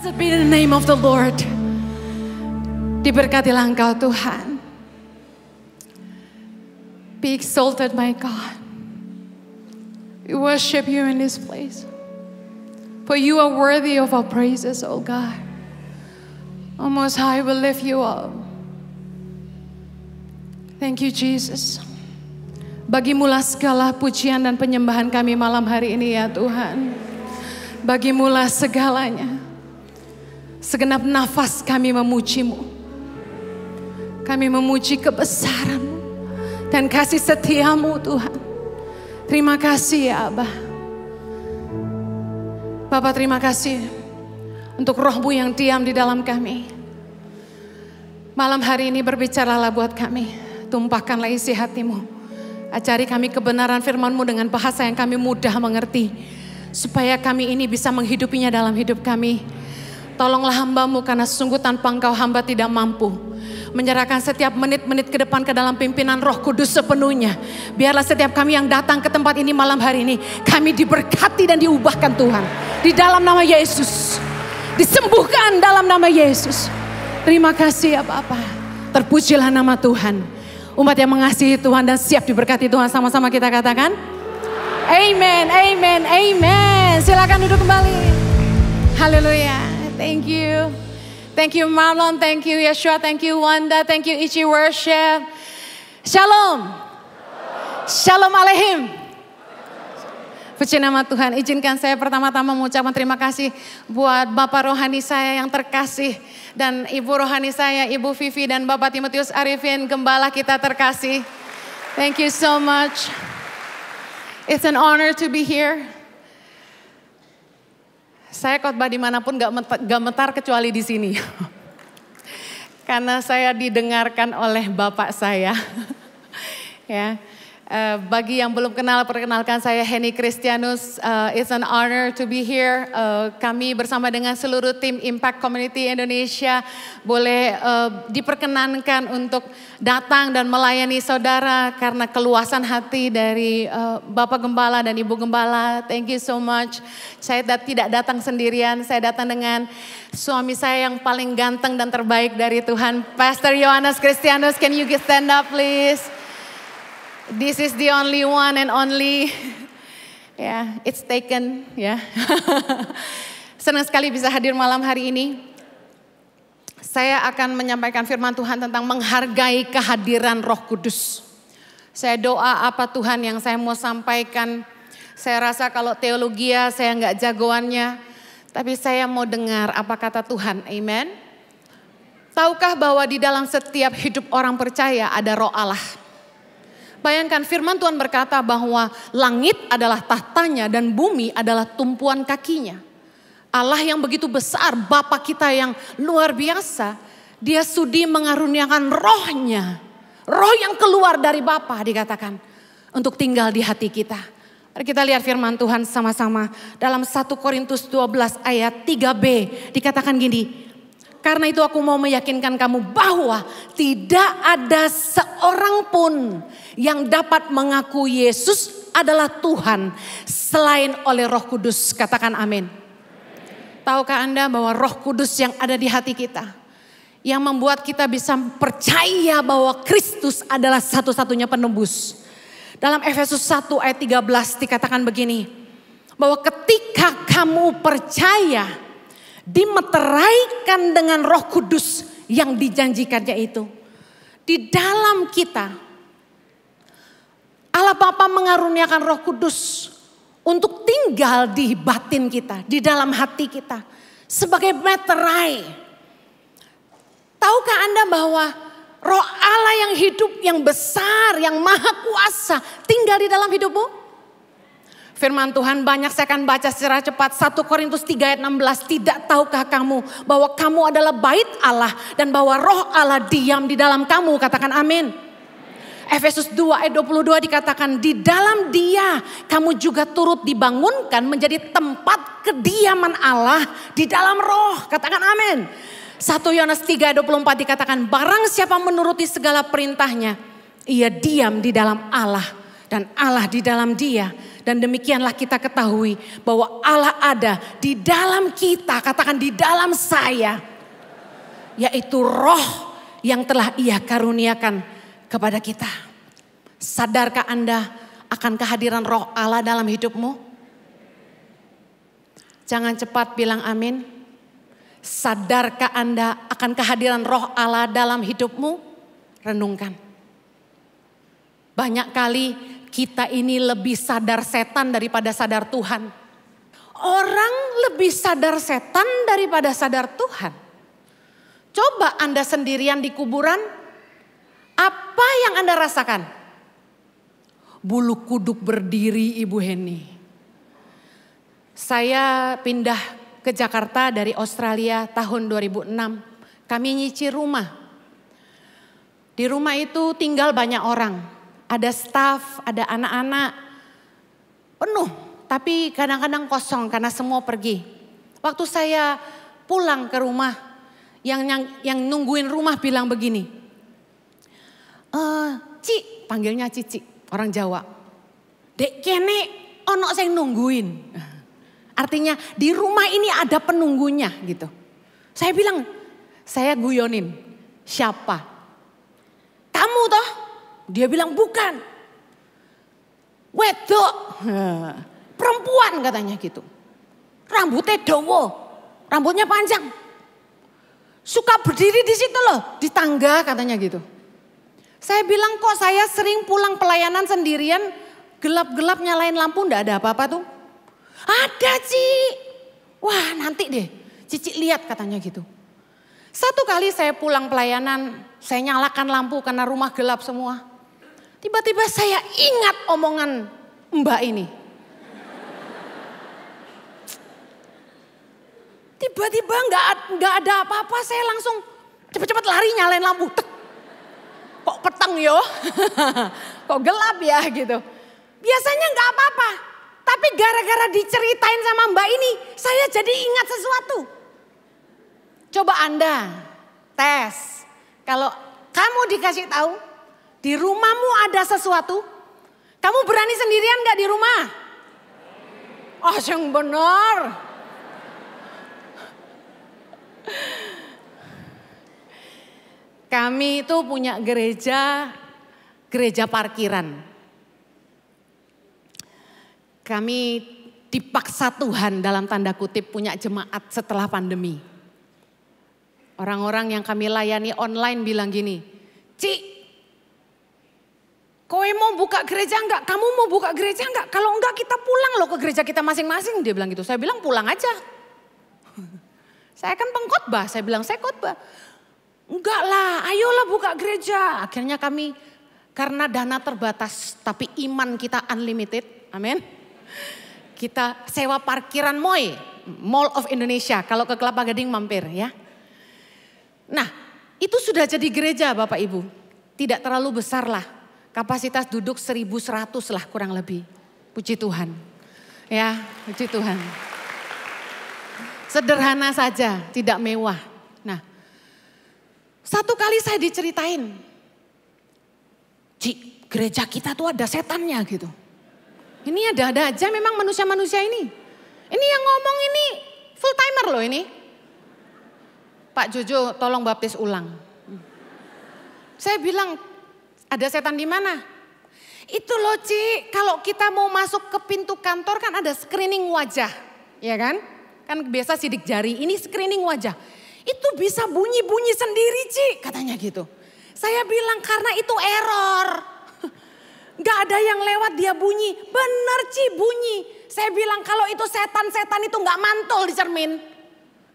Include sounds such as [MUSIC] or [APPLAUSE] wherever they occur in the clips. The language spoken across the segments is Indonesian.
Blessed be the name of the Lord. Diberkatilah engkau Tuhan. Be exalted my God. We worship you in this place. For you are worthy of our praises, O God. O Most High, we lift you up. Thank you, Jesus. Bagimulah segala pujian dan penyembahan kami malam hari ini ya Tuhan. Bagimulah segalanya. Segenap nafas kami memujimu. Kami memuji kebesaranmu dan kasih setiamu Tuhan. Terima kasih ya Abah. Bapak terima kasih untuk rohmu yang diam di dalam kami. Malam hari ini berbicaralah buat kami. Tumpahkanlah isi hatimu. Ajari kami kebenaran firmanmu dengan bahasa yang kami mudah mengerti. Supaya kami ini bisa menghidupinya dalam hidup kami. Tolonglah hambamu karena sungguh tanpa engkau hamba tidak mampu menyerahkan setiap menit-menit ke depan ke dalam pimpinan Roh Kudus sepenuhnya. Biarlah setiap kami yang datang ke tempat ini malam hari ini, kami diberkati dan diubahkan Tuhan. Di dalam nama Yesus. Disembuhkan dalam nama Yesus. Terima kasih ya Bapak. Terpujilah nama Tuhan. Umat yang mengasihi Tuhan dan siap diberkati Tuhan sama-sama kita katakan. Amen, amen, amen. Silakan duduk kembali. Haleluya. Thank you. Thank you Marlon, thank you Yeshua, thank you Wanda, thank you Ichi Worship. Shalom. Shalom Alehim. Puji nama Tuhan, izinkan saya pertama-tama mengucapkan terima kasih buat Bapak rohani saya yang terkasih dan Ibu rohani saya, Ibu Vivi dan Bapak Timotius Arifin, gembala kita terkasih. Thank you so much. It's an honor to be here. Saya khotbah di mana pun gak, gak metar kecuali di sini. [LAUGHS] Karena saya didengarkan oleh bapak saya. [LAUGHS] ya. Uh, bagi yang belum kenal, perkenalkan saya Henny Christianus. Uh, it's an honor to be here. Uh, kami bersama dengan seluruh tim Impact Community Indonesia boleh uh, diperkenankan untuk datang dan melayani saudara karena keluasan hati dari uh, Bapak Gembala dan Ibu Gembala. Thank you so much. Saya dat tidak datang sendirian, saya datang dengan suami saya yang paling ganteng dan terbaik dari Tuhan, Pastor Yohanes Christianus. Can you stand up please? This is the only one and only. ya, [LAUGHS] yeah, it's taken ya. Yeah. [LAUGHS] Senang sekali bisa hadir malam hari ini. Saya akan menyampaikan firman Tuhan tentang menghargai kehadiran Roh Kudus. Saya doa apa Tuhan yang saya mau sampaikan. Saya rasa kalau teologi saya nggak jagoannya, tapi saya mau dengar apa kata Tuhan. Amen. Tahukah bahwa di dalam setiap hidup orang percaya ada Roh Allah? Bayangkan firman Tuhan berkata bahwa langit adalah tahtanya dan bumi adalah tumpuan kakinya. Allah yang begitu besar, Bapa kita yang luar biasa, dia sudi mengaruniakan rohnya. Roh yang keluar dari Bapa dikatakan untuk tinggal di hati kita. Mari kita lihat firman Tuhan sama-sama dalam 1 Korintus 12 ayat 3b dikatakan gini, karena itu aku mau meyakinkan kamu bahwa tidak ada seorang pun yang dapat mengaku Yesus adalah Tuhan selain oleh Roh Kudus. Katakan amin. Tahukah Anda bahwa Roh Kudus yang ada di hati kita yang membuat kita bisa percaya bahwa Kristus adalah satu-satunya penembus. Dalam Efesus 1 ayat 13 dikatakan begini, bahwa ketika kamu percaya, dimeteraikan dengan roh kudus yang dijanjikannya itu. Di dalam kita, Allah Bapa mengaruniakan roh kudus untuk tinggal di batin kita, di dalam hati kita. Sebagai meterai. Tahukah Anda bahwa roh Allah yang hidup, yang besar, yang maha kuasa tinggal di dalam hidupmu? Firman Tuhan banyak saya akan baca secara cepat. 1 Korintus 3 ayat 16. Tidak tahukah kamu bahwa kamu adalah bait Allah dan bahwa roh Allah diam di dalam kamu. Katakan amin. Efesus 2 ayat 22 dikatakan di dalam dia kamu juga turut dibangunkan menjadi tempat kediaman Allah di dalam roh. Katakan amin. 1 Yohanes 3 ayat 24 dikatakan barang siapa menuruti segala perintahnya ia diam di dalam Allah dan Allah di dalam dia. Dan demikianlah kita ketahui bahwa Allah ada di dalam kita, katakan di dalam saya. Yaitu roh yang telah ia karuniakan kepada kita. Sadarkah Anda akan kehadiran roh Allah dalam hidupmu? Jangan cepat bilang amin. Sadarkah Anda akan kehadiran roh Allah dalam hidupmu? Renungkan. Banyak kali kita ini lebih sadar setan daripada sadar Tuhan. Orang lebih sadar setan daripada sadar Tuhan. Coba Anda sendirian di kuburan, apa yang Anda rasakan? Bulu kuduk berdiri Ibu Heni. Saya pindah ke Jakarta dari Australia tahun 2006. Kami nyicil rumah. Di rumah itu tinggal banyak orang. Ada staff, ada anak-anak. Penuh, tapi kadang-kadang kosong karena semua pergi. Waktu saya pulang ke rumah, yang yang, yang nungguin rumah bilang begini. E, Ci, panggilnya Cici, orang Jawa. Dek kene ono saya nungguin. Artinya di rumah ini ada penunggunya gitu. Saya bilang, saya guyonin. Siapa? Kamu toh? Dia bilang bukan. Wedok. [LAUGHS] Perempuan katanya gitu. Rambutnya dowo. Rambutnya panjang. Suka berdiri di situ loh. Di tangga katanya gitu. Saya bilang kok saya sering pulang pelayanan sendirian. Gelap-gelap nyalain lampu ndak ada apa-apa tuh. Ada Ci. Wah nanti deh Cici lihat katanya gitu. Satu kali saya pulang pelayanan, saya nyalakan lampu karena rumah gelap semua. Tiba-tiba saya ingat omongan mbak ini. Tiba-tiba nggak nggak ada apa-apa, saya langsung cepet-cepet lari nyalain lampu. Tek. Kok petang yo? [LAUGHS] Kok gelap ya gitu. Biasanya nggak apa-apa. Tapi gara-gara diceritain sama mbak ini, saya jadi ingat sesuatu. Coba Anda tes. Kalau kamu dikasih tahu, di rumahmu ada sesuatu, kamu berani sendirian gak di rumah? Oh, yang benar. Kami itu punya gereja, gereja parkiran kami dipaksa Tuhan dalam tanda kutip punya jemaat setelah pandemi. Orang-orang yang kami layani online bilang gini, Ci, kowe mau buka gereja enggak? Kamu mau buka gereja enggak? Kalau enggak kita pulang loh ke gereja kita masing-masing. Dia bilang gitu. Saya bilang pulang aja. [LAUGHS] saya kan pengkhotbah, saya bilang saya khotbah. Enggak lah, ayolah buka gereja. Akhirnya kami karena dana terbatas tapi iman kita unlimited. Amin kita sewa parkiran MOI, Mall of Indonesia. Kalau ke Kelapa Gading mampir ya. Nah itu sudah jadi gereja Bapak Ibu. Tidak terlalu besar lah. Kapasitas duduk 1100 lah kurang lebih. Puji Tuhan. Ya puji Tuhan. Sederhana saja, tidak mewah. Nah satu kali saya diceritain. Ci, gereja kita tuh ada setannya gitu. Ini ada-ada aja memang manusia-manusia ini. Ini yang ngomong ini full timer loh ini. Pak Jojo tolong baptis ulang. Saya bilang ada setan di mana? Itu loh Ci, kalau kita mau masuk ke pintu kantor kan ada screening wajah. Ya kan? Kan biasa sidik jari, ini screening wajah. Itu bisa bunyi-bunyi sendiri Ci, katanya gitu. Saya bilang karena itu error. [LAUGHS] Gak ada yang lewat dia bunyi. Bener Ci bunyi. Saya bilang kalau itu setan-setan itu gak mantul di cermin.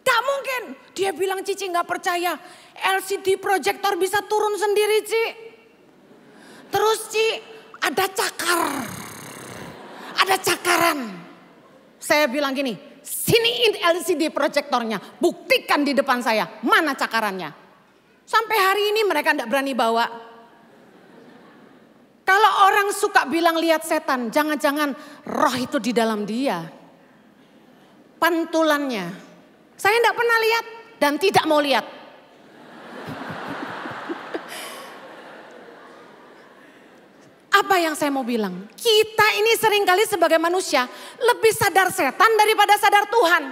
Gak mungkin. Dia bilang Cici gak percaya. LCD projector bisa turun sendiri Ci. Terus Ci ada cakar. Ada cakaran. Saya bilang gini, sini LCD projectornya. Buktikan di depan saya mana cakarannya. Sampai hari ini mereka tidak berani bawa kalau orang suka bilang lihat setan, jangan-jangan roh itu di dalam dia. Pantulannya. Saya tidak pernah lihat dan tidak mau lihat. Apa yang saya mau bilang? Kita ini sering kali sebagai manusia lebih sadar setan daripada sadar Tuhan.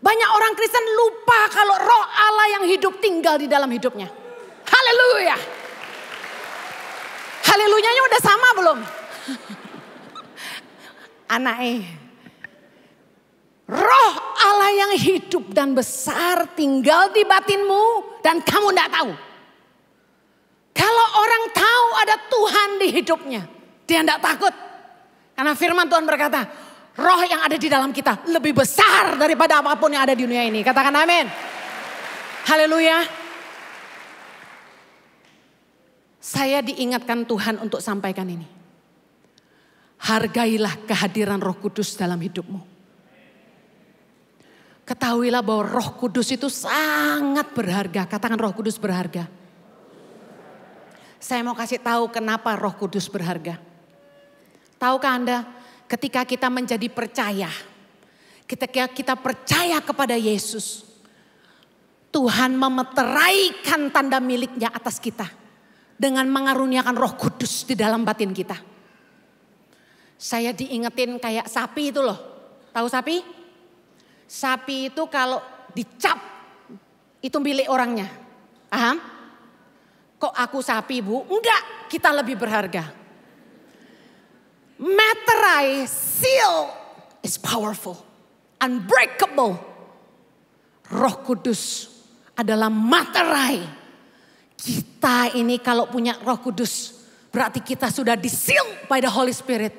Banyak orang Kristen lupa kalau roh Allah yang hidup tinggal di dalam hidupnya. Haleluya. Haleluyanya udah sama belum? [LAUGHS] Anak eh. Roh Allah yang hidup dan besar tinggal di batinmu dan kamu tidak tahu. Kalau orang tahu ada Tuhan di hidupnya, dia tidak takut. Karena firman Tuhan berkata, roh yang ada di dalam kita lebih besar daripada apa pun yang ada di dunia ini. Katakan amin. Haleluya. Saya diingatkan Tuhan untuk sampaikan ini. Hargailah kehadiran roh kudus dalam hidupmu. Ketahuilah bahwa roh kudus itu sangat berharga. Katakan roh kudus berharga. Saya mau kasih tahu kenapa Roh Kudus berharga. Tahukah Anda, ketika kita menjadi percaya, ketika kita percaya kepada Yesus, Tuhan memeteraikan tanda miliknya atas kita dengan mengaruniakan Roh Kudus di dalam batin kita. Saya diingetin kayak sapi itu loh. Tahu sapi? Sapi itu kalau dicap itu milik orangnya. Paham? Kok aku sapi bu? Enggak, kita lebih berharga. Materai, seal is powerful. Unbreakable. Roh Kudus adalah materai. Kita ini kalau punya roh kudus berarti kita sudah disil by the Holy Spirit.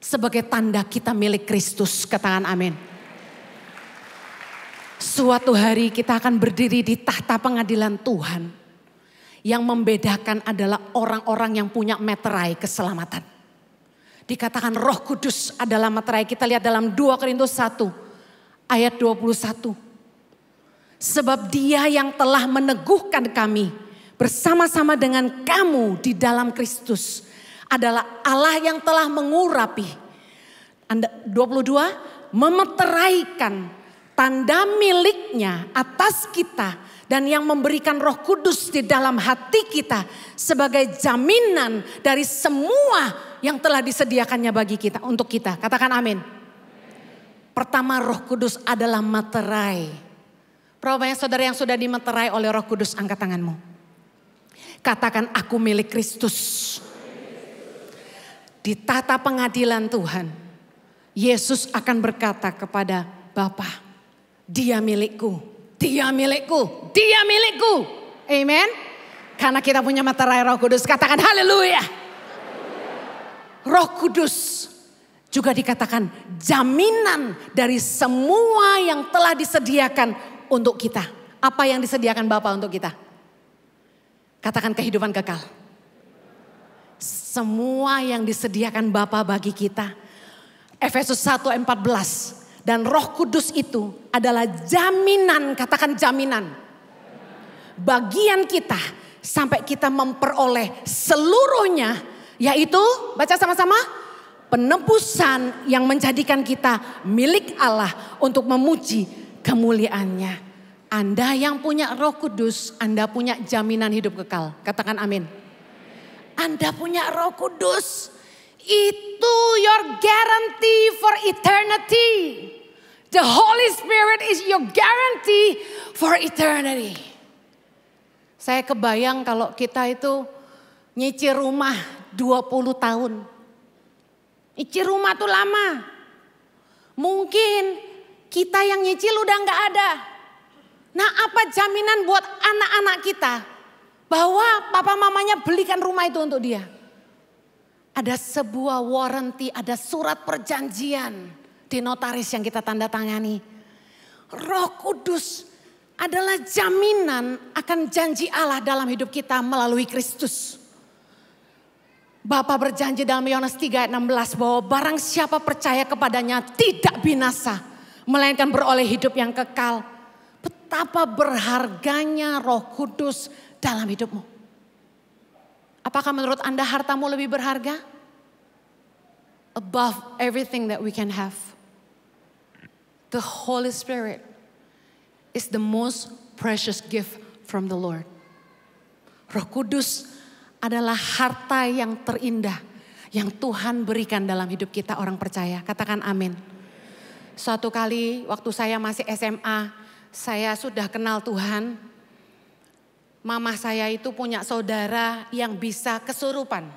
Sebagai tanda kita milik Kristus. Katakan amin. Suatu hari kita akan berdiri di tahta pengadilan Tuhan yang membedakan adalah orang-orang yang punya meterai keselamatan. Dikatakan roh kudus adalah meterai. Kita lihat dalam 2 Korintus 1 ayat 21. Sebab dia yang telah meneguhkan kami bersama-sama dengan kamu di dalam Kristus adalah Allah yang telah mengurapi. 22 memeteraikan tanda miliknya atas kita dan yang memberikan Roh Kudus di dalam hati kita sebagai jaminan dari semua yang telah disediakannya bagi kita untuk kita. Katakan amin. Pertama Roh Kudus adalah materai. Berapa banyak saudara yang sudah dimeterai oleh Roh Kudus angkat tanganmu. Katakan aku milik Kristus. Di tata pengadilan Tuhan, Yesus akan berkata kepada Bapa, dia milikku dia milikku, dia milikku. Amen. Karena kita punya materai roh kudus. Katakan haleluya. Roh kudus juga dikatakan jaminan dari semua yang telah disediakan untuk kita. Apa yang disediakan Bapak untuk kita? Katakan kehidupan kekal. Semua yang disediakan Bapak bagi kita. Efesus 1 14 dan roh kudus itu adalah jaminan, katakan jaminan. Bagian kita sampai kita memperoleh seluruhnya. Yaitu, baca sama-sama. Penebusan yang menjadikan kita milik Allah untuk memuji kemuliaannya. Anda yang punya roh kudus, Anda punya jaminan hidup kekal. Katakan amin. Anda punya roh kudus. Itu your guarantee for eternity. The Holy Spirit is your guarantee for eternity. Saya kebayang kalau kita itu nyicil rumah 20 tahun. Nyicil rumah tuh lama. Mungkin kita yang nyicil udah nggak ada. Nah apa jaminan buat anak-anak kita bahwa papa mamanya belikan rumah itu untuk dia? Ada sebuah warranty, ada surat perjanjian di notaris yang kita tanda tangani. Roh Kudus adalah jaminan akan janji Allah dalam hidup kita melalui Kristus. Bapak berjanji dalam Yohanes 3 ayat 16 bahwa barang siapa percaya kepadanya tidak binasa. Melainkan beroleh hidup yang kekal. Betapa berharganya roh kudus dalam hidupmu. Apakah menurut Anda hartamu lebih berharga? Above everything that we can have. The Holy Spirit is the most precious gift from the Lord. Roh Kudus adalah harta yang terindah yang Tuhan berikan dalam hidup kita orang percaya. Katakan amin. Suatu kali waktu saya masih SMA, saya sudah kenal Tuhan. Mama saya itu punya saudara yang bisa kesurupan.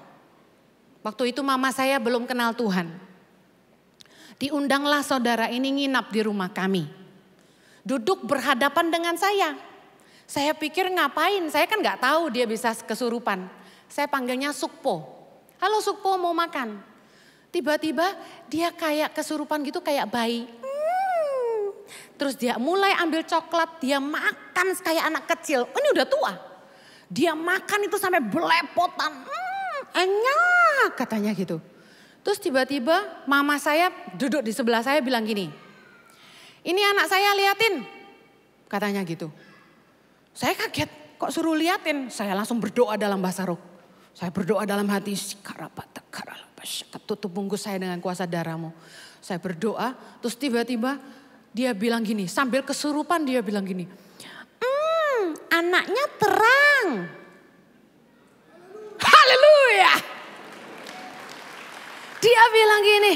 Waktu itu mama saya belum kenal Tuhan. Diundanglah saudara ini nginap di rumah kami. Duduk berhadapan dengan saya. Saya pikir ngapain, saya kan nggak tahu dia bisa kesurupan. Saya panggilnya Sukpo. Halo Sukpo mau makan. Tiba-tiba dia kayak kesurupan gitu kayak bayi. Terus dia mulai ambil coklat, dia makan kayak anak kecil. Ini udah tua. Dia makan itu sampai belepotan. Hmm, katanya gitu. Terus tiba-tiba mama saya duduk di sebelah saya bilang gini. Ini anak saya liatin. Katanya gitu. Saya kaget, kok suruh liatin? Saya langsung berdoa dalam bahasa roh. Saya berdoa dalam hati, tutup bungkus saya dengan kuasa darahmu. Saya berdoa, terus tiba-tiba dia bilang gini, sambil kesurupan dia bilang gini, hmm, anaknya terang. [LAUGHS] Haleluya. Dia bilang gini,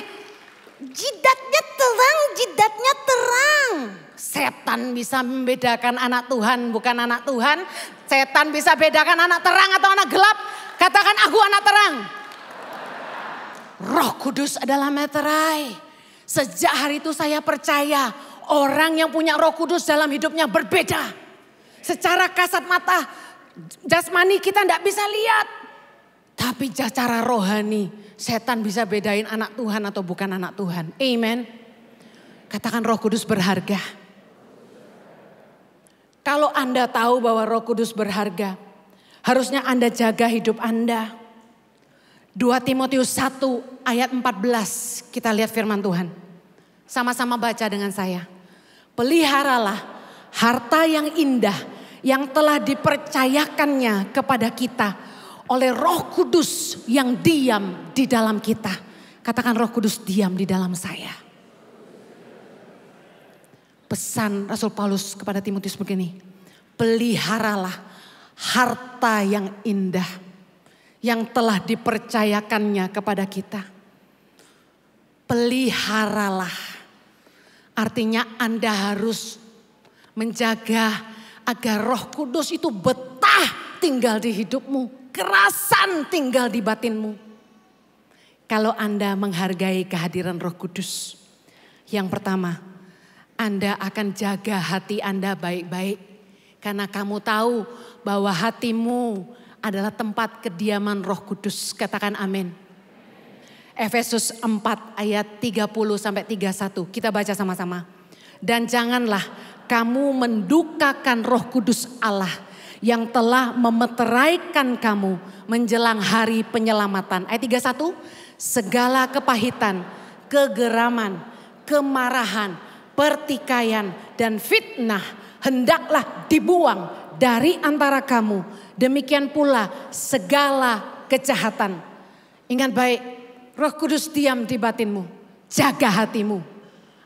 jidatnya terang, jidatnya terang. Setan bisa membedakan anak Tuhan bukan anak Tuhan. Setan bisa bedakan anak terang atau anak gelap. Katakan aku anak terang. Roh Kudus adalah meterai. Sejak hari itu saya percaya orang yang punya roh kudus dalam hidupnya berbeda. Secara kasat mata jasmani kita tidak bisa lihat. Tapi secara rohani setan bisa bedain anak Tuhan atau bukan anak Tuhan. Amen. Katakan roh kudus berharga. Kalau Anda tahu bahwa roh kudus berharga, harusnya Anda jaga hidup Anda. 2 Timotius 1 ayat 14 kita lihat firman Tuhan. Sama-sama baca dengan saya. Peliharalah harta yang indah yang telah dipercayakannya kepada kita oleh roh kudus yang diam di dalam kita. Katakan roh kudus diam di dalam saya. Pesan Rasul Paulus kepada Timotius begini. Peliharalah harta yang indah yang telah dipercayakannya kepada kita. Peliharalah. Artinya Anda harus menjaga agar roh kudus itu betah tinggal di hidupmu. Kerasan tinggal di batinmu. Kalau Anda menghargai kehadiran roh kudus. Yang pertama, Anda akan jaga hati Anda baik-baik. Karena kamu tahu bahwa hatimu adalah tempat kediaman Roh Kudus. Katakan amin. Efesus 4 ayat 30 sampai 31. Kita baca sama-sama. Dan janganlah kamu mendukakan Roh Kudus Allah yang telah memeteraikan kamu menjelang hari penyelamatan. Ayat 31, segala kepahitan, kegeraman, kemarahan, pertikaian dan fitnah hendaklah dibuang dari antara kamu Demikian pula segala kejahatan. Ingat baik, roh kudus diam di batinmu. Jaga hatimu.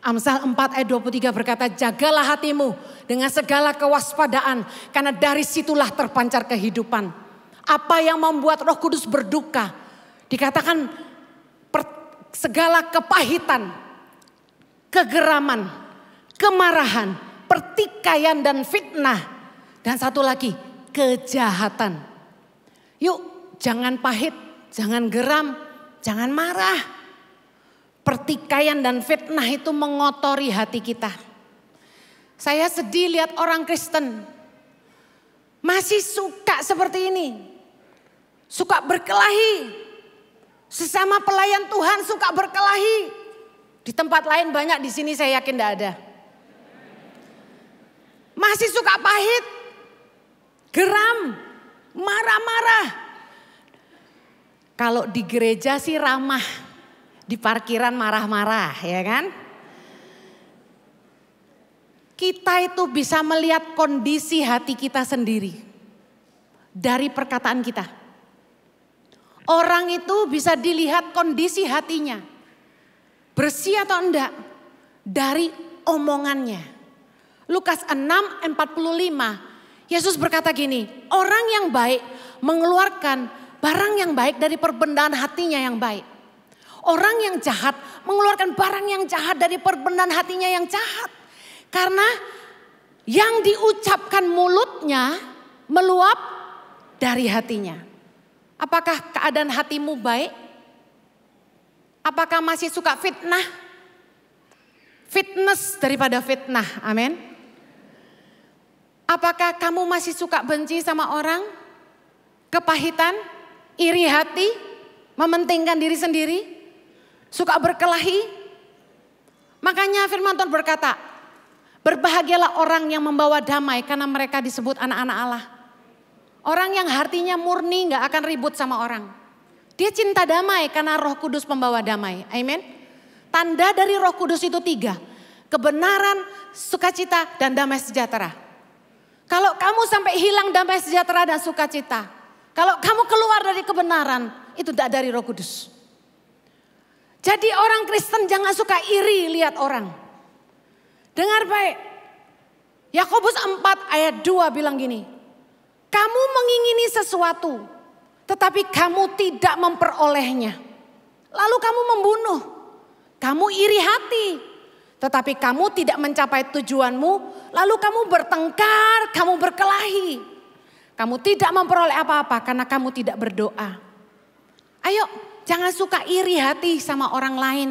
Amsal 4 ayat 23 berkata, jagalah hatimu dengan segala kewaspadaan. Karena dari situlah terpancar kehidupan. Apa yang membuat roh kudus berduka. Dikatakan per, segala kepahitan, kegeraman, kemarahan, pertikaian dan fitnah. Dan satu lagi, kejahatan. Yuk jangan pahit, jangan geram, jangan marah. Pertikaian dan fitnah itu mengotori hati kita. Saya sedih lihat orang Kristen masih suka seperti ini. Suka berkelahi. Sesama pelayan Tuhan suka berkelahi. Di tempat lain banyak, di sini saya yakin tidak ada. Masih suka pahit, geram, marah-marah. Kalau di gereja sih ramah, di parkiran marah-marah ya kan. Kita itu bisa melihat kondisi hati kita sendiri dari perkataan kita. Orang itu bisa dilihat kondisi hatinya. Bersih atau enggak dari omongannya. Lukas 6 45 Yesus berkata gini, orang yang baik mengeluarkan barang yang baik dari perbendaan hatinya yang baik. Orang yang jahat mengeluarkan barang yang jahat dari perbendaan hatinya yang jahat. Karena yang diucapkan mulutnya meluap dari hatinya. Apakah keadaan hatimu baik? Apakah masih suka fitnah? Fitness daripada fitnah, amin. Apakah kamu masih suka benci sama orang? Kepahitan, iri hati, mementingkan diri sendiri, suka berkelahi? Makanya firman Tuhan berkata, berbahagialah orang yang membawa damai karena mereka disebut anak-anak Allah. Orang yang hatinya murni nggak akan ribut sama orang. Dia cinta damai karena roh kudus pembawa damai. Amin. Tanda dari roh kudus itu tiga. Kebenaran, sukacita, dan damai sejahtera. Kalau kamu sampai hilang damai sejahtera dan sukacita. Kalau kamu keluar dari kebenaran, itu tidak dari roh kudus. Jadi orang Kristen jangan suka iri lihat orang. Dengar baik. Yakobus 4 ayat 2 bilang gini. Kamu mengingini sesuatu, tetapi kamu tidak memperolehnya. Lalu kamu membunuh. Kamu iri hati, tetapi kamu tidak mencapai tujuanmu. Lalu kamu bertengkar, kamu berkelahi. Kamu tidak memperoleh apa-apa karena kamu tidak berdoa. Ayo Jangan suka iri hati sama orang lain.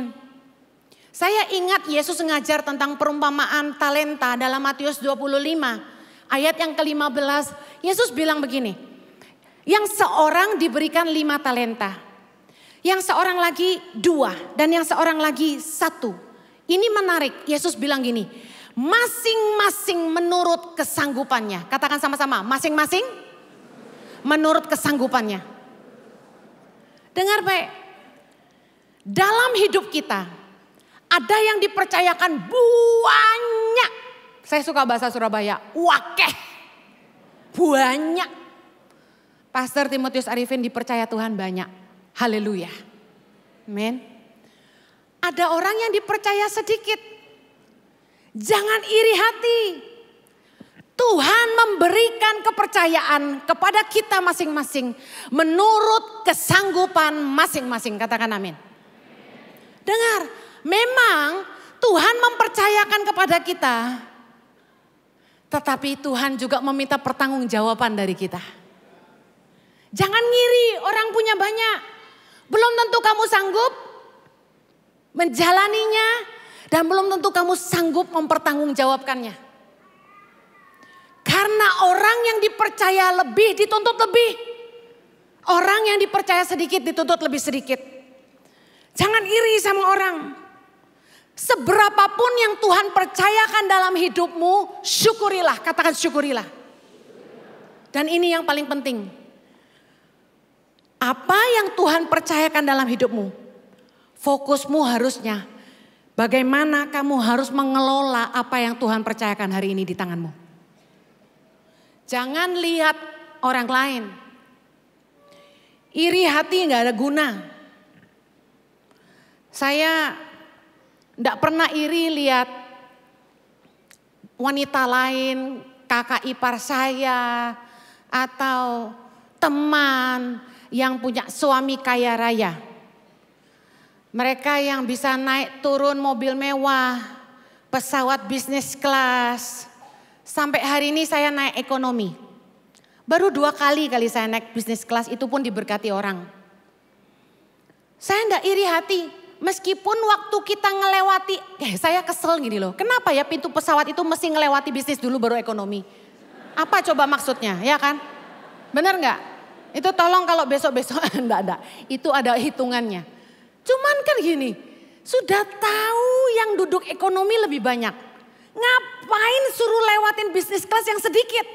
Saya ingat Yesus mengajar tentang perumpamaan talenta dalam Matius 25. Ayat yang ke-15, Yesus bilang begini. Yang seorang diberikan lima talenta. Yang seorang lagi dua. Dan yang seorang lagi satu. Ini menarik, Yesus bilang gini. Masing-masing menurut kesanggupannya. Katakan sama-sama, masing-masing menurut kesanggupannya. Dengar baik. Dalam hidup kita ada yang dipercayakan banyak. Saya suka bahasa Surabaya, wakeh. Banyak. Pastor Timotius Arifin dipercaya Tuhan banyak. Haleluya. Amin. Ada orang yang dipercaya sedikit. Jangan iri hati. Tuhan memberikan kepercayaan kepada kita masing-masing menurut kesanggupan masing-masing. Katakan amin. Dengar, memang Tuhan mempercayakan kepada kita. Tetapi Tuhan juga meminta pertanggungjawaban dari kita. Jangan ngiri orang punya banyak. Belum tentu kamu sanggup menjalaninya dan belum tentu kamu sanggup mempertanggungjawabkannya. Karena orang yang dipercaya lebih dituntut lebih. Orang yang dipercaya sedikit dituntut lebih sedikit. Jangan iri sama orang. Seberapapun yang Tuhan percayakan dalam hidupmu, syukurilah. Katakan syukurilah. Dan ini yang paling penting. Apa yang Tuhan percayakan dalam hidupmu, fokusmu harusnya bagaimana kamu harus mengelola apa yang Tuhan percayakan hari ini di tanganmu. Jangan lihat orang lain. Iri hati nggak ada guna. Saya tidak pernah iri lihat wanita lain, kakak ipar saya, atau teman yang punya suami kaya raya. Mereka yang bisa naik turun mobil mewah, pesawat bisnis kelas, Sampai hari ini saya naik ekonomi. Baru dua kali kali saya naik bisnis kelas itu pun diberkati orang. Saya enggak iri hati. Meskipun waktu kita ngelewati, eh saya kesel gini loh. Kenapa ya pintu pesawat itu mesti ngelewati bisnis dulu baru ekonomi? Apa coba maksudnya ya kan? Bener nggak? Itu tolong kalau besok-besok [LAUGHS] enggak ada. Itu ada hitungannya. Cuman kan gini, sudah tahu yang duduk ekonomi lebih banyak. Ngapain suruh lewatin bisnis kelas yang sedikit?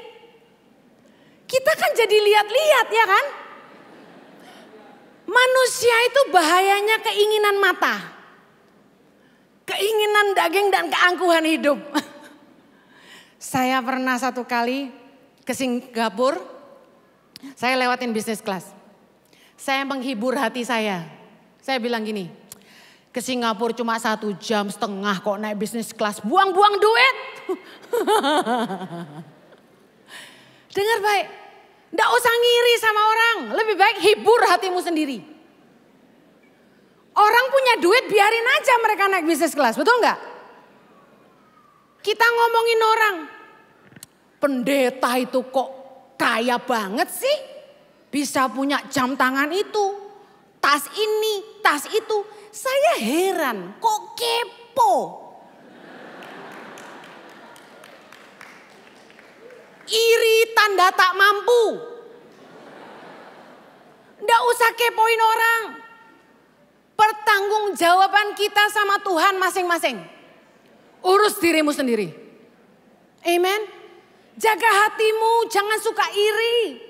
Kita kan jadi lihat-lihat ya kan? Manusia itu bahayanya keinginan mata. Keinginan daging dan keangkuhan hidup. [LAUGHS] Saya pernah satu kali ke Singapura, saya lewatin bisnis kelas. Saya menghibur hati saya. Saya bilang gini, ke Singapura cuma satu jam setengah kok naik bisnis kelas. Buang-buang duit. [LAUGHS] Dengar baik. Nggak usah ngiri sama orang. Lebih baik hibur hatimu sendiri. Orang punya duit biarin aja mereka naik bisnis kelas. Betul nggak? Kita ngomongin orang. Pendeta itu kok kaya banget sih. Bisa punya jam tangan itu. Tas ini, tas itu. Saya heran kok kepo. Iri tanda tak mampu. Nggak usah kepoin orang. Pertanggungjawaban kita sama Tuhan masing-masing. Urus dirimu sendiri. Amen. Jaga hatimu, jangan suka iri.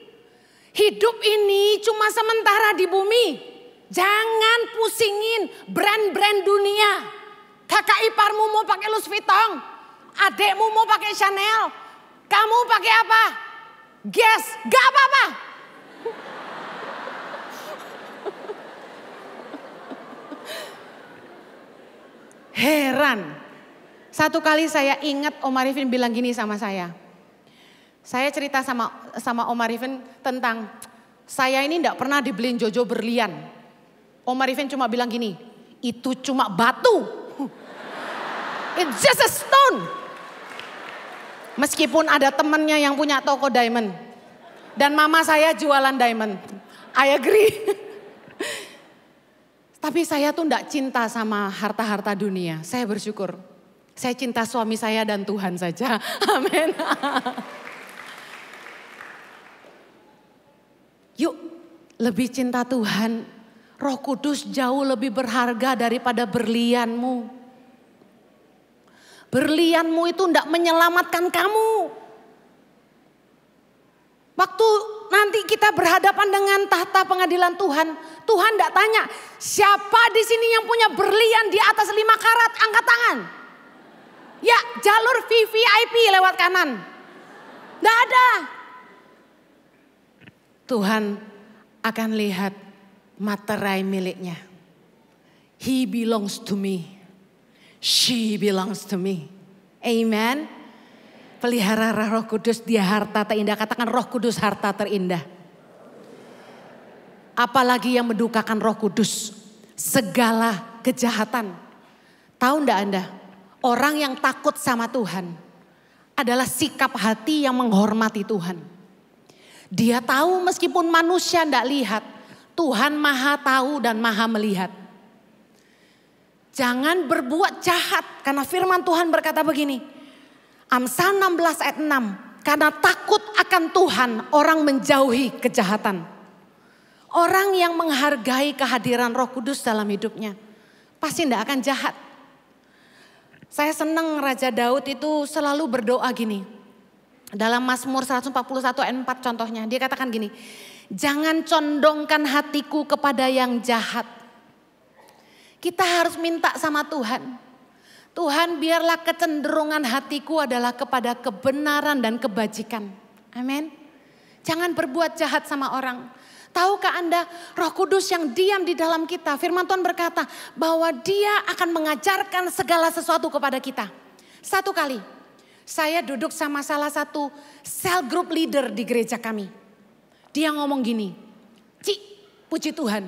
Hidup ini cuma sementara di bumi. Jangan pusingin brand-brand dunia. Kakak iparmu mau pakai Louis Vuitton. Adekmu mau pakai Chanel. Kamu pakai apa? Guess, gak apa-apa. Heran. Satu kali saya ingat Om Arifin bilang gini sama saya. Saya cerita sama sama Om Arifin tentang saya ini tidak pernah dibeliin Jojo berlian. Om Arifin cuma bilang gini, itu cuma batu. It's just a stone. Meskipun ada temannya yang punya toko diamond. Dan mama saya jualan diamond. I agree. [LAUGHS] Tapi saya tuh tidak cinta sama harta-harta dunia. Saya bersyukur. Saya cinta suami saya dan Tuhan saja. [LAUGHS] Amin. [LAUGHS] Yuk, lebih cinta Tuhan. Roh Kudus jauh lebih berharga daripada berlianmu. Berlianmu itu tidak menyelamatkan kamu. Waktu nanti kita berhadapan dengan tahta pengadilan Tuhan, Tuhan tidak tanya siapa di sini yang punya berlian di atas lima karat, angkat tangan. Ya jalur VVIP lewat kanan. Tidak ada. Tuhan akan lihat materai miliknya. He belongs to me. She belongs to me. Amen. Pelihara roh kudus dia harta terindah. Katakan roh kudus harta terindah. Apalagi yang mendukakan roh kudus. Segala kejahatan. Tahu ndak anda? Orang yang takut sama Tuhan. Adalah sikap hati yang menghormati Tuhan. Dia tahu meskipun manusia ndak lihat. Tuhan maha tahu dan maha melihat. Jangan berbuat jahat karena firman Tuhan berkata begini. Amsal 16 ayat 6. Karena takut akan Tuhan orang menjauhi kejahatan. Orang yang menghargai kehadiran roh kudus dalam hidupnya. Pasti tidak akan jahat. Saya senang Raja Daud itu selalu berdoa gini. Dalam Mazmur 141 ayat 4 contohnya. Dia katakan gini. Jangan condongkan hatiku kepada yang jahat. Kita harus minta sama Tuhan. Tuhan biarlah kecenderungan hatiku adalah kepada kebenaran dan kebajikan. Amin. Jangan berbuat jahat sama orang. Tahukah Anda roh kudus yang diam di dalam kita. Firman Tuhan berkata bahwa dia akan mengajarkan segala sesuatu kepada kita. Satu kali saya duduk sama salah satu cell group leader di gereja kami. Dia ngomong gini, Cik puji Tuhan.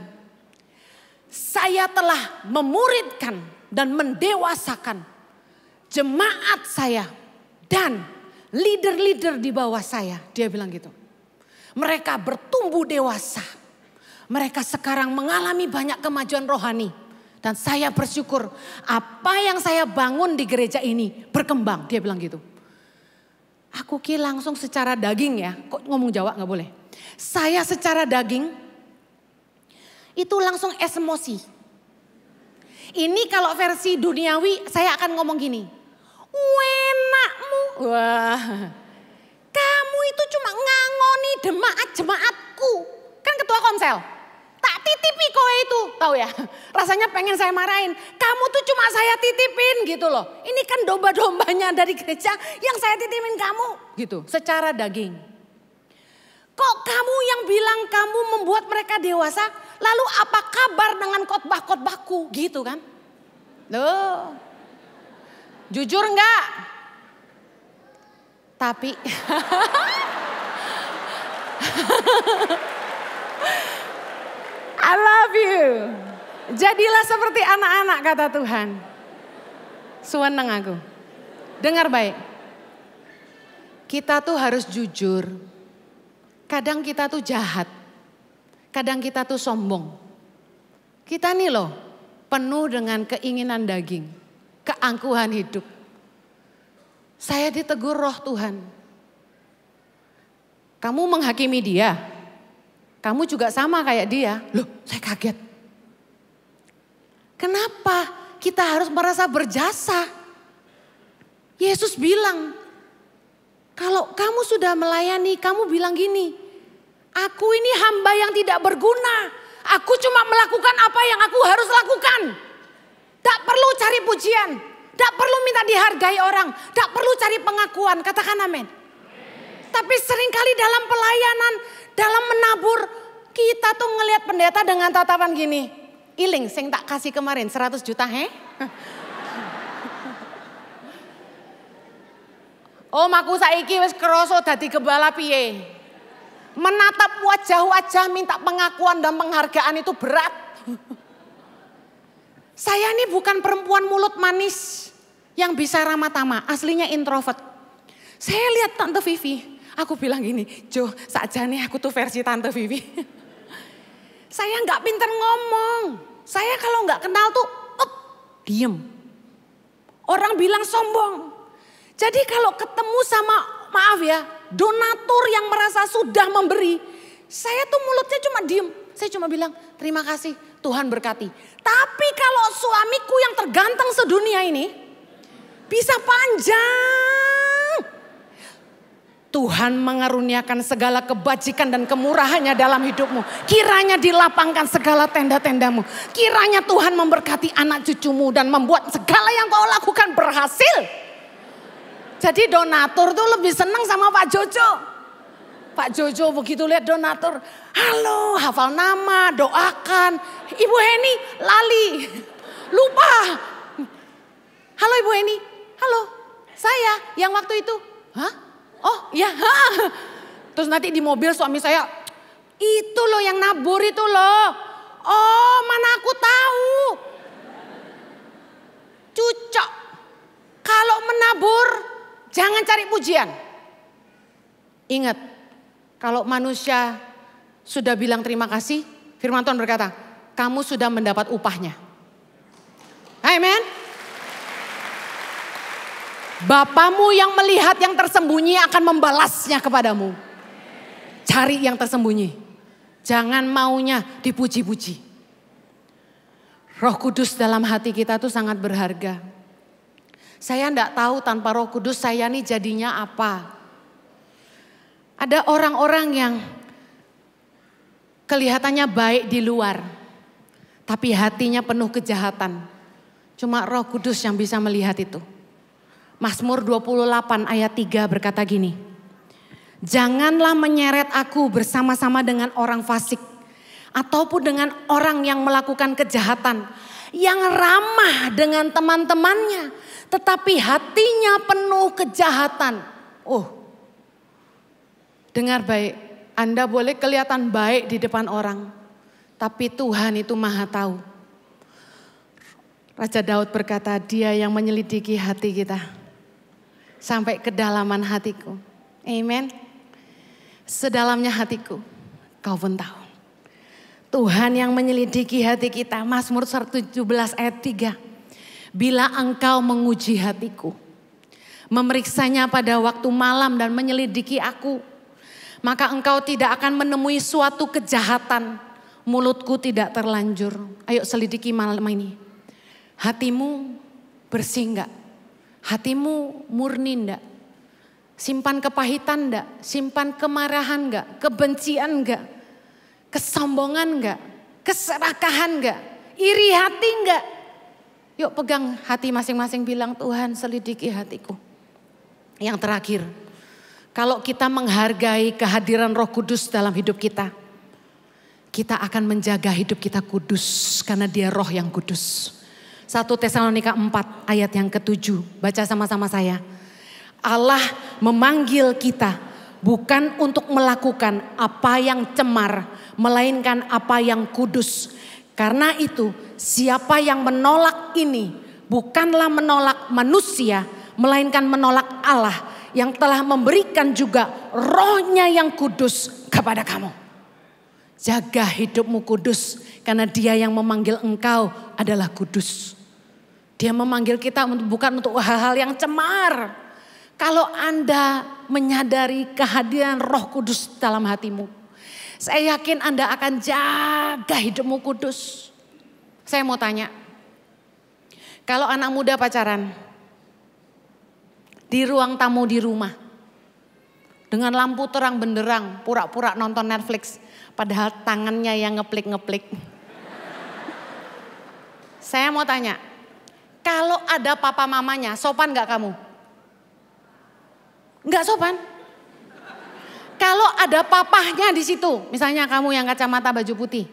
Saya telah memuridkan dan mendewasakan jemaat saya dan leader-leader di bawah saya. Dia bilang gitu. Mereka bertumbuh dewasa. Mereka sekarang mengalami banyak kemajuan rohani. Dan saya bersyukur apa yang saya bangun di gereja ini berkembang. Dia bilang gitu. Aku ki langsung secara daging ya. Kok ngomong Jawa nggak boleh. Saya secara daging itu langsung emosi. Ini kalau versi duniawi saya akan ngomong gini. Wenakmu. Wah. Kamu itu cuma ngangoni jemaat-jemaatku. Kan ketua konsel. Tak titipi kowe itu. Tahu ya. Rasanya pengen saya marahin. Kamu tuh cuma saya titipin gitu loh. Ini kan domba-dombanya dari gereja yang saya titipin kamu. Gitu. Secara daging. Kok kamu yang bilang kamu membuat mereka dewasa, lalu apa kabar dengan khotbah-khotbahku gitu kan? Loh, jujur enggak? Tapi [LAUGHS] I love you. Jadilah seperti anak-anak kata Tuhan. Suweneng aku. Dengar baik. Kita tuh harus jujur. Kadang kita tuh jahat. Kadang kita tuh sombong. Kita nih loh penuh dengan keinginan daging. Keangkuhan hidup. Saya ditegur roh Tuhan. Kamu menghakimi dia. Kamu juga sama kayak dia. Loh saya kaget. Kenapa kita harus merasa berjasa? Yesus bilang, kalau kamu sudah melayani, kamu bilang gini, aku ini hamba yang tidak berguna. Aku cuma melakukan apa yang aku harus lakukan. Tak perlu cari pujian, tak perlu minta dihargai orang, tak perlu cari pengakuan. Katakan amin. Tapi sering kali dalam pelayanan, dalam menabur, kita tuh ngelihat pendeta dengan tatapan gini. Iling, sing tak kasih kemarin 100 juta, he? [LAUGHS] Oh, maku saiki wis kroso dadi gembala piye? Menatap wajah-wajah minta pengakuan dan penghargaan itu berat. Saya ini bukan perempuan mulut manis yang bisa ramah tamah, aslinya introvert. Saya lihat Tante Vivi, aku bilang gini, Jo, nih aku tuh versi Tante Vivi. [LAUGHS] Saya nggak pinter ngomong, saya kalau nggak kenal tuh, up, diem. Orang bilang sombong. Jadi kalau ketemu sama, maaf ya, donatur yang merasa sudah memberi, saya tuh mulutnya cuma diem. Saya cuma bilang, terima kasih Tuhan berkati. Tapi kalau suamiku yang terganteng sedunia ini, bisa panjang. Tuhan mengaruniakan segala kebajikan dan kemurahannya dalam hidupmu. Kiranya dilapangkan segala tenda-tendamu. Kiranya Tuhan memberkati anak cucumu dan membuat segala yang kau lakukan berhasil. Jadi donatur tuh lebih senang sama Pak Jojo. Pak Jojo begitu lihat donatur, halo hafal nama, doakan. Ibu Heni lali, [LAUGHS] lupa. Halo Ibu Heni, halo saya yang waktu itu. Hah? Oh iya, [LAUGHS] terus nanti di mobil suami saya, itu loh yang nabur itu loh. Oh mana aku tahu. Cucok. Kalau menabur jangan cari pujian. Ingat, kalau manusia sudah bilang terima kasih, firman Tuhan berkata, kamu sudah mendapat upahnya. Amen. Bapamu yang melihat yang tersembunyi akan membalasnya kepadamu. Cari yang tersembunyi. Jangan maunya dipuji-puji. Roh Kudus dalam hati kita tuh sangat berharga. Saya enggak tahu tanpa Roh Kudus saya nih jadinya apa. Ada orang-orang yang kelihatannya baik di luar, tapi hatinya penuh kejahatan. Cuma Roh Kudus yang bisa melihat itu. Mazmur 28 ayat 3 berkata gini. Janganlah menyeret aku bersama-sama dengan orang fasik ataupun dengan orang yang melakukan kejahatan, yang ramah dengan teman-temannya, tetapi hatinya penuh kejahatan. Oh, dengar baik, Anda boleh kelihatan baik di depan orang, tapi Tuhan itu Maha Tahu. Raja Daud berkata, "Dia yang menyelidiki hati kita." sampai kedalaman hatiku. Amen. Sedalamnya hatiku, kau pun tahu. Tuhan yang menyelidiki hati kita, Mazmur 117 ayat 3. Bila engkau menguji hatiku, memeriksanya pada waktu malam dan menyelidiki aku, maka engkau tidak akan menemui suatu kejahatan. Mulutku tidak terlanjur. Ayo selidiki malam ini. Hatimu bersih enggak? Hatimu murni ndak? Simpan kepahitan ndak? Simpan kemarahan nggak? Kebencian nggak? Kesombongan nggak? Keserakahan nggak? Iri hati nggak? Yuk pegang hati masing-masing bilang Tuhan selidiki hatiku. Yang terakhir, kalau kita menghargai kehadiran Roh Kudus dalam hidup kita, kita akan menjaga hidup kita kudus karena Dia Roh yang kudus. 1 Tesalonika 4 ayat yang ketujuh. Baca sama-sama saya. Allah memanggil kita bukan untuk melakukan apa yang cemar, melainkan apa yang kudus. Karena itu, siapa yang menolak ini bukanlah menolak manusia, melainkan menolak Allah yang telah memberikan juga rohnya yang kudus kepada kamu. Jaga hidupmu kudus karena dia yang memanggil engkau adalah kudus. Dia memanggil kita bukan untuk hal-hal yang cemar. Kalau Anda menyadari kehadiran roh kudus dalam hatimu. Saya yakin Anda akan jaga hidupmu kudus. Saya mau tanya. Kalau anak muda pacaran. Di ruang tamu di rumah. Dengan lampu terang benderang. Pura-pura nonton Netflix. Padahal tangannya yang ngeplik-ngeplik. [LAUGHS] Saya mau tanya, kalau ada papa mamanya, sopan gak kamu? Gak sopan. Kalau ada papahnya di situ, misalnya kamu yang kacamata baju putih.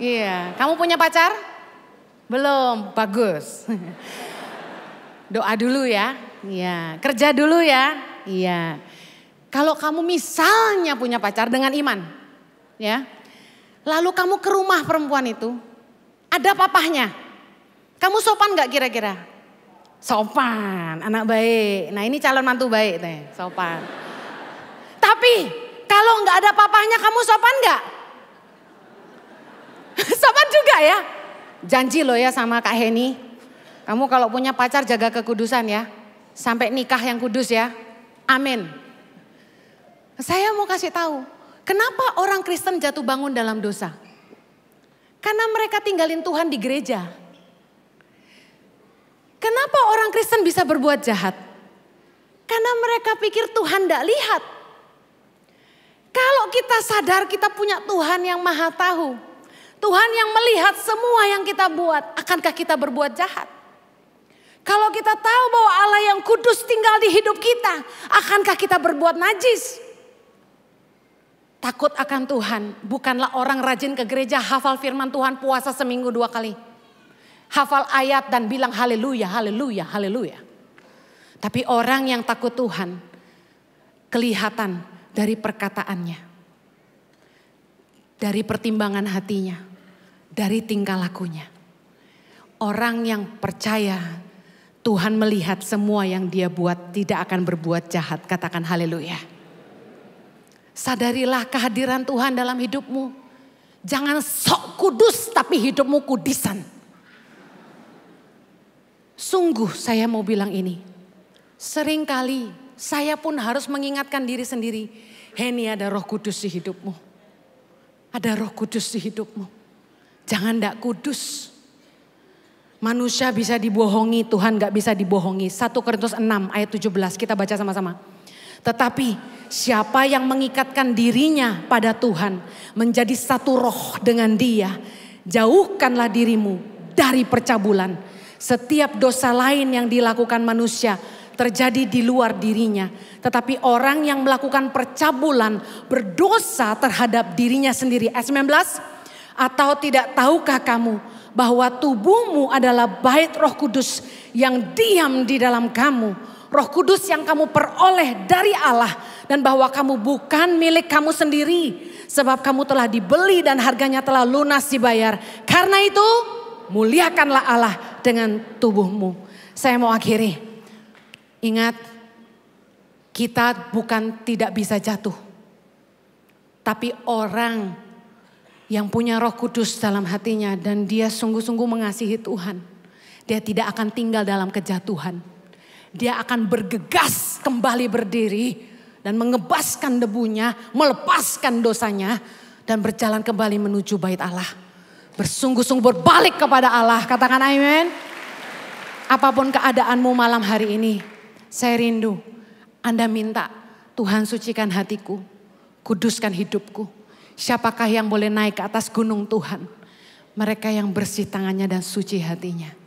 Iya, kamu punya pacar? Belum, bagus. Doa dulu ya. Iya, kerja dulu ya. Iya. Kalau kamu misalnya punya pacar dengan iman, ya. Lalu kamu ke rumah perempuan itu, ada papahnya. Kamu sopan nggak kira-kira? Sopan, anak baik. Nah ini calon mantu baik teh, sopan. Tapi kalau nggak ada papahnya kamu sopan nggak? [LAUGHS] sopan juga ya. Janji loh ya sama Kak Heni. Kamu kalau punya pacar jaga kekudusan ya. Sampai nikah yang kudus ya. Amin. Saya mau kasih tahu, Kenapa orang Kristen jatuh bangun dalam dosa? Karena mereka tinggalin Tuhan di gereja. Kenapa orang Kristen bisa berbuat jahat? Karena mereka pikir Tuhan tidak lihat. Kalau kita sadar kita punya Tuhan yang maha tahu. Tuhan yang melihat semua yang kita buat. Akankah kita berbuat jahat? Kalau kita tahu bahwa Allah yang kudus tinggal di hidup kita. Akankah kita berbuat najis? Takut akan Tuhan bukanlah orang rajin ke gereja hafal firman Tuhan puasa seminggu dua kali. Hafal ayat dan bilang haleluya, haleluya, haleluya. Tapi orang yang takut Tuhan kelihatan dari perkataannya. Dari pertimbangan hatinya. Dari tingkah lakunya. Orang yang percaya Tuhan melihat semua yang dia buat tidak akan berbuat jahat. Katakan haleluya. Sadarilah kehadiran Tuhan dalam hidupmu. Jangan sok kudus tapi hidupmu kudisan. Sungguh saya mau bilang ini. Seringkali saya pun harus mengingatkan diri sendiri. Heni ada roh kudus di hidupmu. Ada roh kudus di hidupmu. Jangan tidak kudus. Manusia bisa dibohongi, Tuhan gak bisa dibohongi. 1 Korintus 6 ayat 17, kita baca sama-sama. Tetapi siapa yang mengikatkan dirinya pada Tuhan menjadi satu roh dengan dia. Jauhkanlah dirimu dari percabulan. Setiap dosa lain yang dilakukan manusia terjadi di luar dirinya. Tetapi orang yang melakukan percabulan berdosa terhadap dirinya sendiri. Ayat 19, atau tidak tahukah kamu bahwa tubuhmu adalah bait roh kudus yang diam di dalam kamu Roh Kudus yang kamu peroleh dari Allah dan bahwa kamu bukan milik kamu sendiri sebab kamu telah dibeli dan harganya telah lunas dibayar. Karena itu muliakanlah Allah dengan tubuhmu. Saya mau akhiri. Ingat kita bukan tidak bisa jatuh. Tapi orang yang punya roh kudus dalam hatinya dan dia sungguh-sungguh mengasihi Tuhan. Dia tidak akan tinggal dalam kejatuhan dia akan bergegas kembali berdiri dan mengebaskan debunya, melepaskan dosanya dan berjalan kembali menuju bait Allah. Bersungguh-sungguh berbalik kepada Allah. Katakan amin. Apa pun keadaanmu malam hari ini, saya rindu Anda minta Tuhan sucikan hatiku, kuduskan hidupku. Siapakah yang boleh naik ke atas gunung Tuhan? Mereka yang bersih tangannya dan suci hatinya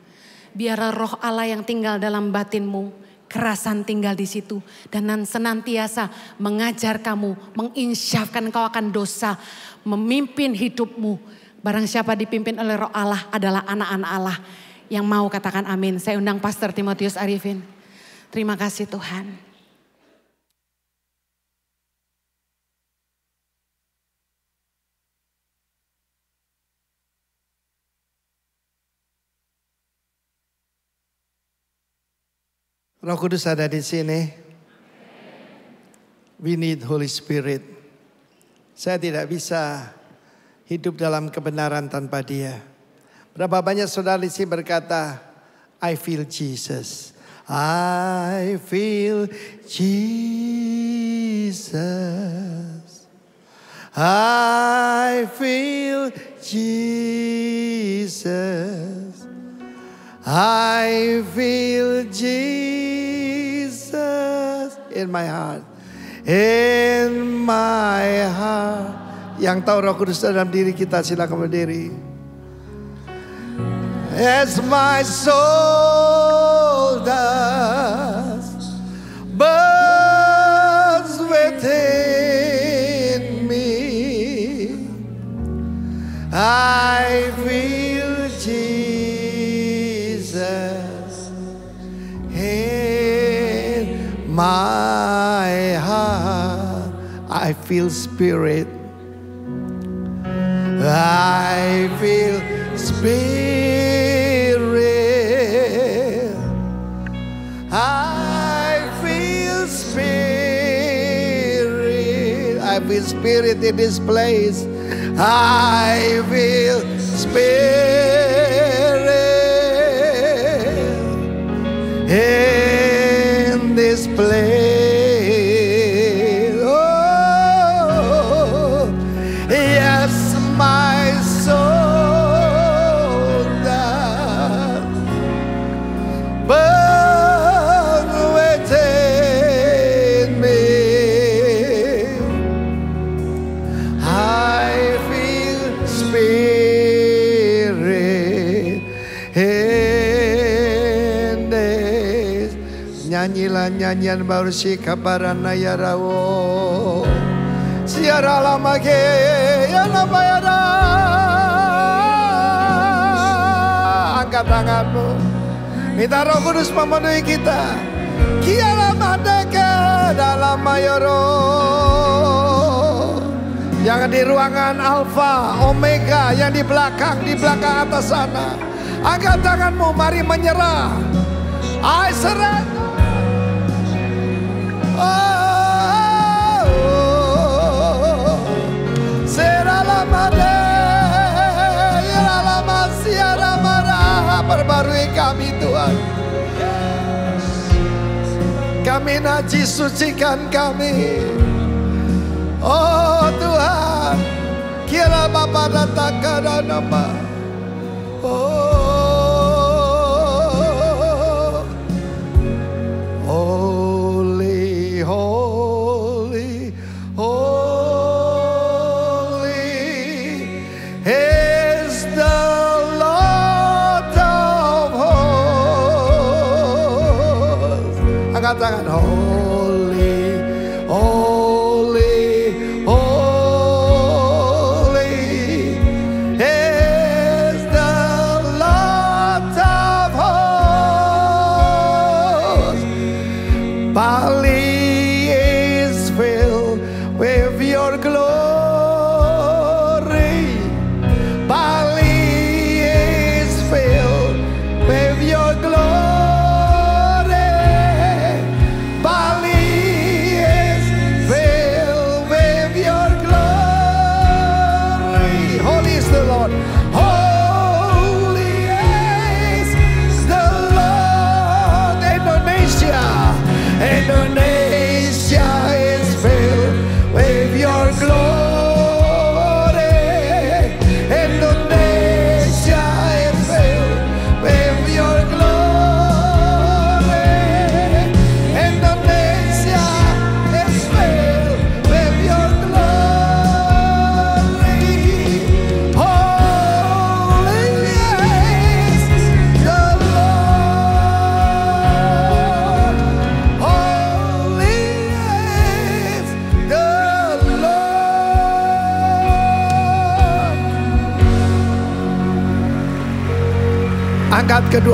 biar roh Allah yang tinggal dalam batinmu, kerasan tinggal di situ. Dan senantiasa mengajar kamu, menginsyafkan kau akan dosa, memimpin hidupmu. Barang siapa dipimpin oleh roh Allah adalah anak-anak Allah. Yang mau katakan amin. Saya undang Pastor Timotius Arifin. Terima kasih Tuhan. Roh Kudus ada di sini. We need Holy Spirit. Saya tidak bisa hidup dalam kebenaran tanpa dia. Berapa banyak saudara di sini berkata, I feel Jesus. I feel Jesus. I feel Jesus. I feel Jesus in my heart. In my heart. Yang tahu roh kudus dalam diri kita silakan berdiri. As my soul does burns within me, I feel my heart. I feel spirit. I feel spirit. I feel spirit. I feel spirit in this place. I feel spirit this nyanyian baru si kabarana ya rawo. Siara lama ke ya lama ya ra. Angkat tanganmu. Minta roh kudus memenuhi kita. Kiala madeke dalam mayoro. Yang di ruangan alfa, omega, yang di belakang, di belakang atas sana. Angkat tanganmu, mari menyerah. I surrender. Perbarui kami Tuhan. Kami najis sucikan kami. Oh Tuhan, kira Bapa datang ke nama. Oh,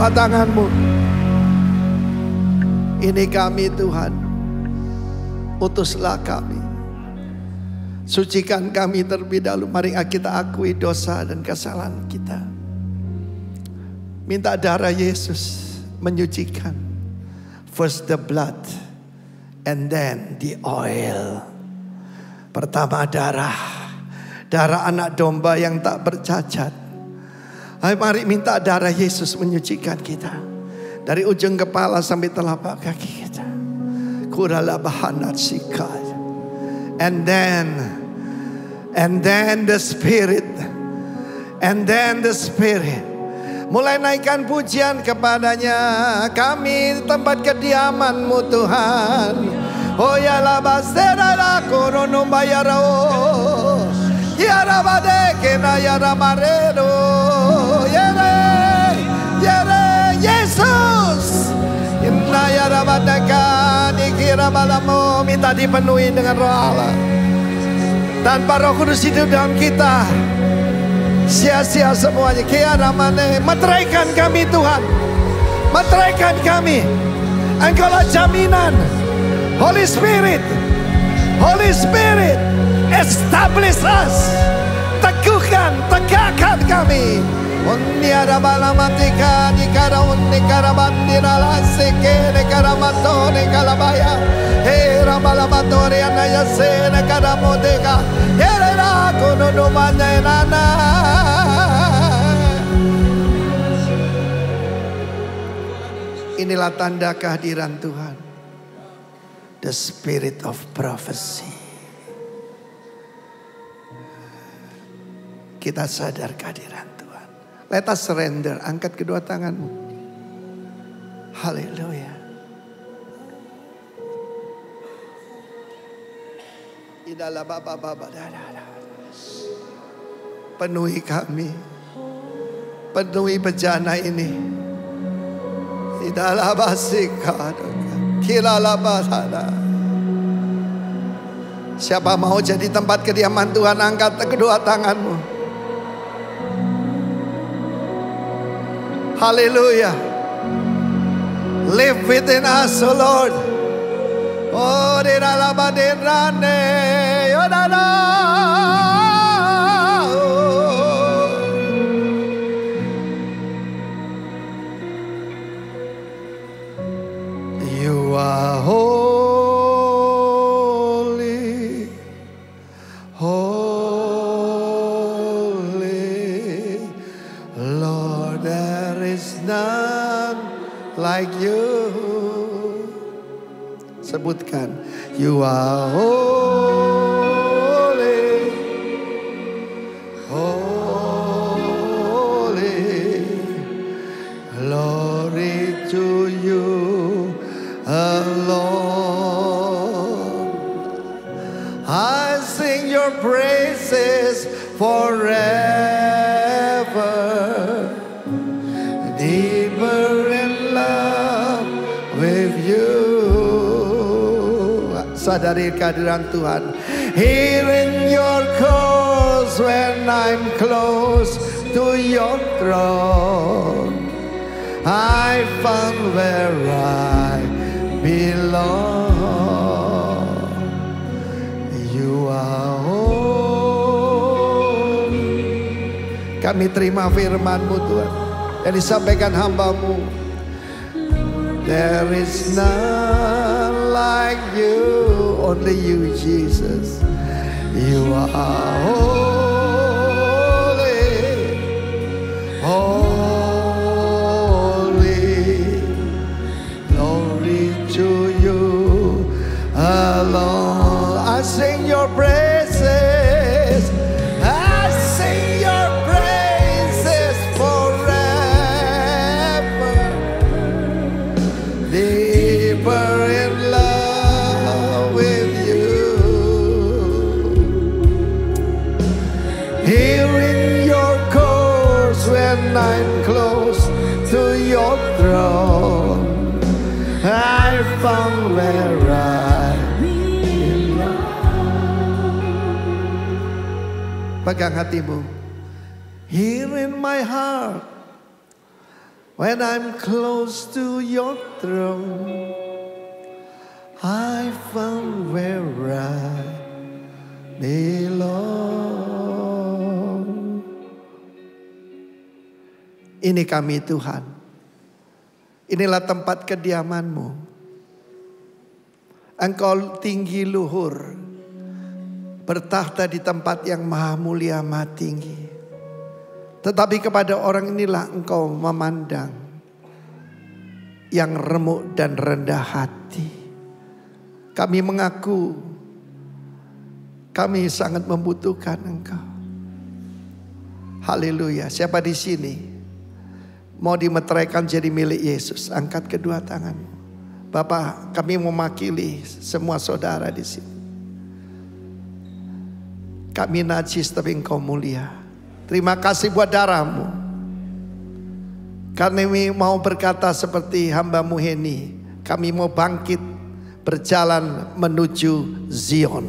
kedua tanganmu. Ini kami Tuhan. Utuslah kami. Sucikan kami terlebih dahulu. Mari kita akui dosa dan kesalahan kita. Minta darah Yesus menyucikan. First the blood and then the oil. Pertama darah. Darah anak domba yang tak bercacat. Hai mari minta darah Yesus menyucikan kita. Dari ujung kepala sampai telapak kaki kita. Kurala bahanat sikal. And then, and then the spirit. And then the spirit. Mulai naikkan pujian kepadanya. Kami tempat kediamanmu Tuhan. Oh ya la basera la korono bayarao. Yara bade kena yara marero. Yere, yere, Yesus. Inna yara badaka dikira balamu. Minta dipenuhi dengan roh Allah. Tanpa roh kudus hidup dalam kita. Sia-sia semuanya. Kiara mane. Meteraikan kami Tuhan. Meteraikan kami. Engkaulah jaminan. Holy Spirit. Holy Spirit. Establish us. Teguhkan, tegakkan kami. Unniara balamatika dikara unikara bandira lasike nekara matone kalabaya. Hera balamatore anaya se nekara modeka. Hera kono no nana. Inilah tanda kehadiran Tuhan. The spirit of prophecy. Kita sadar kehadiran Tuhan. Let us surrender. Angkat kedua tanganmu. Haleluya. Idalah baba Penuhi kami. Penuhi bejana ini. Idalah basika. Siapa mau jadi tempat kediaman Tuhan angkat kedua tanganmu. Haleluya. Live within us, O Lord. Oh, di dalam badirane, yodana. You are holy, There is none like you. Sebutkan, you are holy, holy. Glory to you alone. I sing your praises forever. Sadari kehadiran Tuhan. Here in your cause when I'm close to your throne. I found where I belong. You are home. Kami terima firman-Mu Tuhan. Yang disampaikan hambamu. There is none like you. Only you Jesus. You are holy. Holy. Glory to you alone. I sing your praises. I'm close to your throne. I found where I belong. Pegang hatimu. Here in my heart, when I'm close to your throne, I found where I belong. Ini kami Tuhan. Inilah tempat kediamanmu. Engkau tinggi luhur. Bertahta di tempat yang maha mulia maha tinggi. Tetapi kepada orang inilah engkau memandang. Yang remuk dan rendah hati. Kami mengaku kami sangat membutuhkan engkau. Haleluya. Siapa di sini mau dimeteraikan jadi milik Yesus? Angkat kedua tanganmu. Bapak, kami memakili semua saudara di sini. Kami najis tapi engkau mulia. Terima kasih buat darahmu. Kami mau berkata seperti hambamu Heni. Kami mau bangkit berjalan menuju Zion.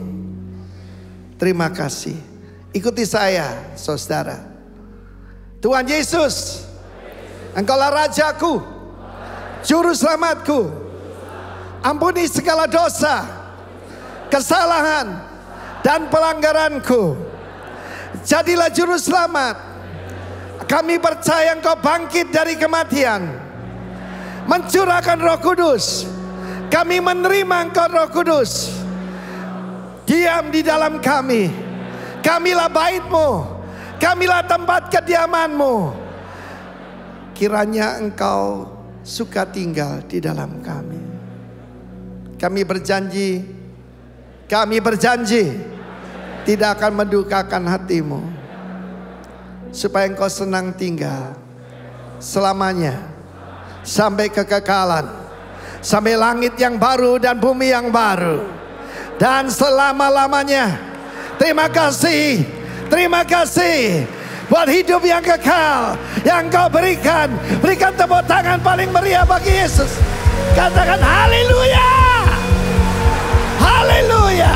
Terima kasih. Ikuti saya saudara. Tuhan Yesus. Engkaulah Rajaku. Juru selamatku Ampuni segala dosa, kesalahan, dan pelanggaranku. Jadilah juru selamat. Kami percaya engkau bangkit dari kematian. Mencurahkan roh kudus. Kami menerima engkau roh kudus. Diam di dalam kami. Kamilah baitmu. Kamilah tempat kediamanmu. Kiranya engkau suka tinggal di dalam kami. Kami berjanji, kami berjanji tidak akan mendukakan hatimu. Supaya engkau senang tinggal selamanya. Sampai kekekalan. Sampai langit yang baru dan bumi yang baru. Dan selama-lamanya. Terima kasih. Terima kasih buat hidup yang kekal yang kau berikan. Berikan tepuk tangan paling meriah bagi Yesus. Katakan haleluya. Haleluya.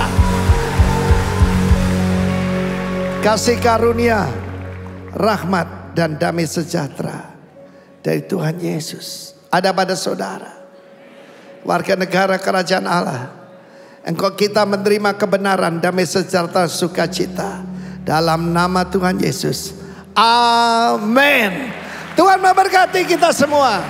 Kasih karunia, rahmat dan damai sejahtera dari Tuhan Yesus ada pada saudara. Warga negara kerajaan Allah. Engkau kita menerima kebenaran, damai sejahtera, sukacita. Dalam nama Tuhan Yesus. Amin. Tuhan memberkati kita semua.